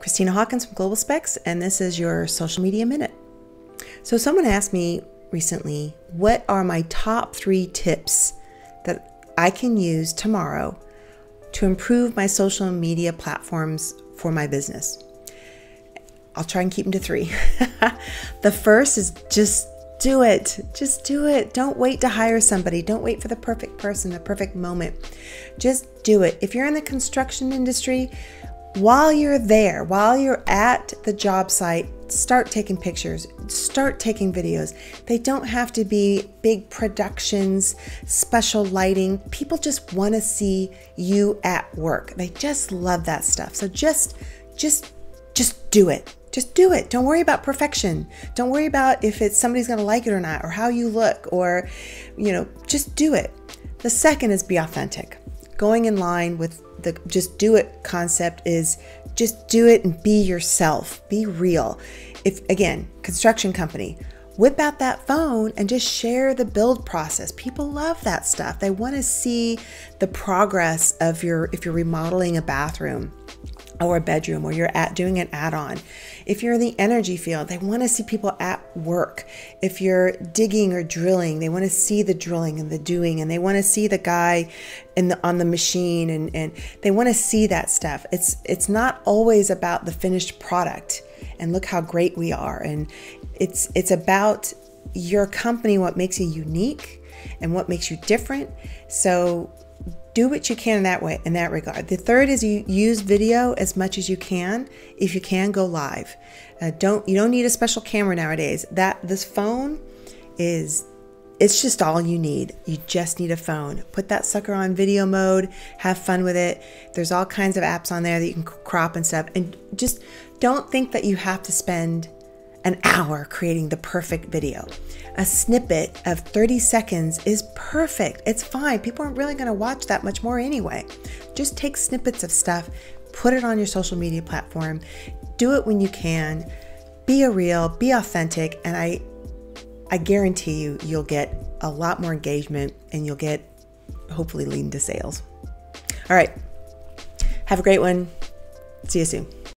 Christina Hawkins from GlobalSpex, and this is your social media minute. So, someone asked me recently, what are my top three tips that I can use tomorrow to improve my social media platforms for my business? I'll try and keep them to three. the first is just do it. Just do it. Don't wait to hire somebody. Don't wait for the perfect person, the perfect moment. Just do it. If you're in the construction industry, while you're there, while you're at the job site, start taking pictures, start taking videos. They don't have to be big productions, special lighting. People just want to see you at work. They just love that stuff. So just just just do it. Just do it. Don't worry about perfection. Don't worry about if it's somebody's going to like it or not or how you look or you know, just do it. The second is be authentic. Going in line with the just do it concept is just do it and be yourself. Be real. If again, construction company, whip out that phone and just share the build process. People love that stuff. They want to see the progress of your if you're remodeling a bathroom or a bedroom or you're at doing an add-on. If you're in the energy field, they want to see people at work. If you're digging or drilling, they want to see the drilling and the doing and they want to see the guy in the on the machine and, and they want to see that stuff. It's it's not always about the finished product and look how great we are. And it's it's about your company, what makes you unique and what makes you different. So do what you can in that way in that regard. The third is you use video as much as you can. If you can go live. Uh, don't you don't need a special camera nowadays. That this phone is it's just all you need. You just need a phone. Put that sucker on video mode. Have fun with it. There's all kinds of apps on there that you can crop and stuff. And just don't think that you have to spend an hour creating the perfect video. A snippet of 30 seconds is perfect. It's fine. People aren't really going to watch that much more anyway. Just take snippets of stuff, put it on your social media platform, do it when you can. Be a real, be authentic, and I I guarantee you you'll get a lot more engagement and you'll get hopefully leading to sales. All right. Have a great one. See you soon.